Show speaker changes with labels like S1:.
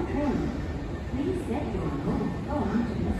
S1: Please set your mobile phone to